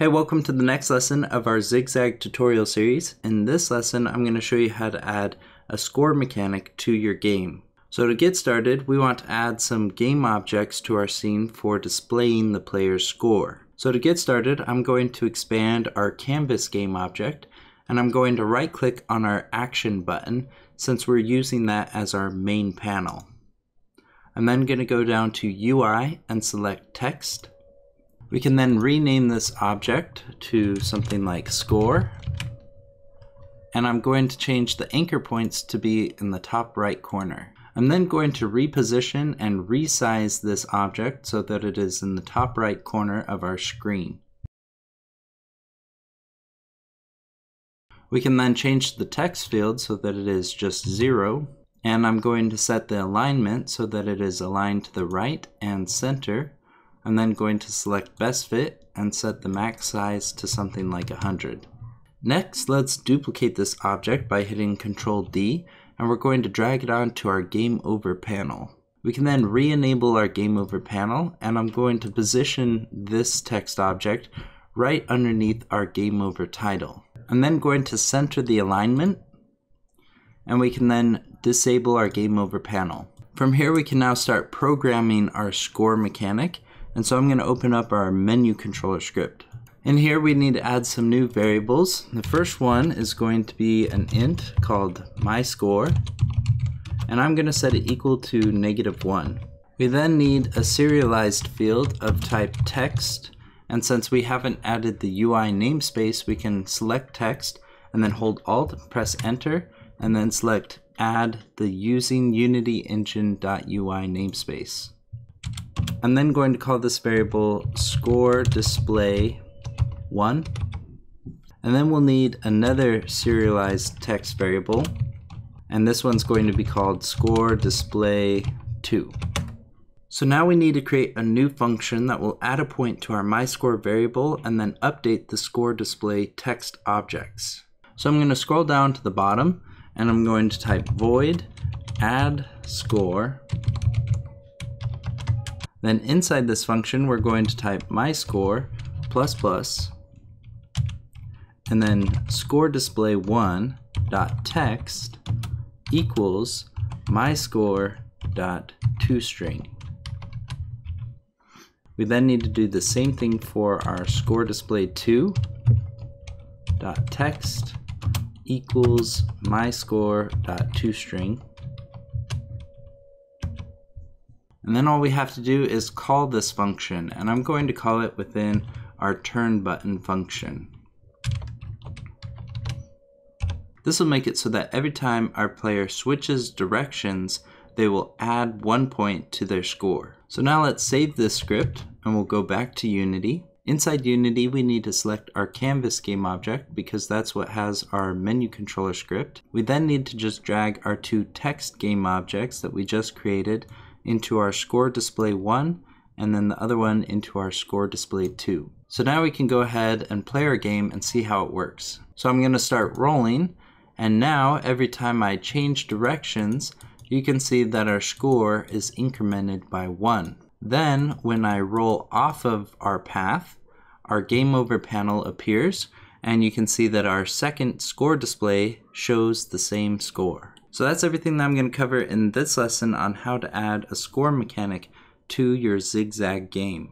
Hey, welcome to the next lesson of our Zigzag tutorial series. In this lesson, I'm going to show you how to add a score mechanic to your game. So to get started, we want to add some game objects to our scene for displaying the player's score. So to get started, I'm going to expand our canvas game object, and I'm going to right click on our action button since we're using that as our main panel. I'm then going to go down to UI and select text we can then rename this object to something like score. And I'm going to change the anchor points to be in the top right corner. I'm then going to reposition and resize this object so that it is in the top right corner of our screen. We can then change the text field so that it is just zero. And I'm going to set the alignment so that it is aligned to the right and center I'm then going to select best fit and set the max size to something like 100. Next, let's duplicate this object by hitting Ctrl D and we're going to drag it onto our Game Over panel. We can then re-enable our Game Over panel and I'm going to position this text object right underneath our Game Over title. I'm then going to center the alignment and we can then disable our Game Over panel. From here we can now start programming our score mechanic and so I'm going to open up our menu controller script. In here we need to add some new variables. The first one is going to be an int called my score and I'm going to set it equal to negative 1. We then need a serialized field of type text and since we haven't added the UI namespace we can select text and then hold alt, press enter and then select add the using unity engine.ui namespace. I'm then going to call this variable score display 1. And then we'll need another serialized text variable. And this one's going to be called score display 2. So now we need to create a new function that will add a point to our MyScore variable and then update the score display text objects. So I'm going to scroll down to the bottom and I'm going to type void add score then inside this function, we're going to type my score plus plus, and then score display one dot text equals my score dot toString. We then need to do the same thing for our score display two dot text equals my score dot toString. And then all we have to do is call this function, and I'm going to call it within our turn button function. This will make it so that every time our player switches directions, they will add one point to their score. So now let's save this script and we'll go back to Unity. Inside Unity, we need to select our canvas game object because that's what has our menu controller script. We then need to just drag our two text game objects that we just created into our score display 1 and then the other one into our score display 2. So now we can go ahead and play our game and see how it works. So I'm going to start rolling and now every time I change directions you can see that our score is incremented by 1. Then when I roll off of our path our game over panel appears and you can see that our second score display shows the same score. So that's everything that I'm going to cover in this lesson on how to add a score mechanic to your zigzag game.